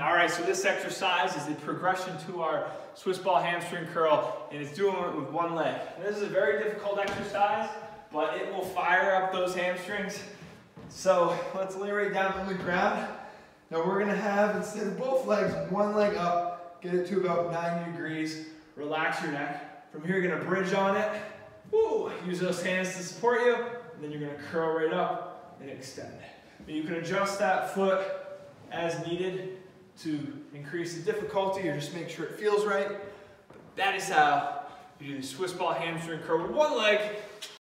All right, so this exercise is a progression to our Swiss ball hamstring curl, and it's doing it with one leg. this is a very difficult exercise, but it will fire up those hamstrings. So let's lay right down on the ground. Now we're gonna have, instead of both legs, one leg up, get it to about 90 degrees, relax your neck. From here, you're gonna bridge on it. Woo, use those hands to support you, and then you're gonna curl right up and extend. And you can adjust that foot as needed to increase the difficulty or just make sure it feels right. But that is how you do the Swiss ball hamstring curl with one leg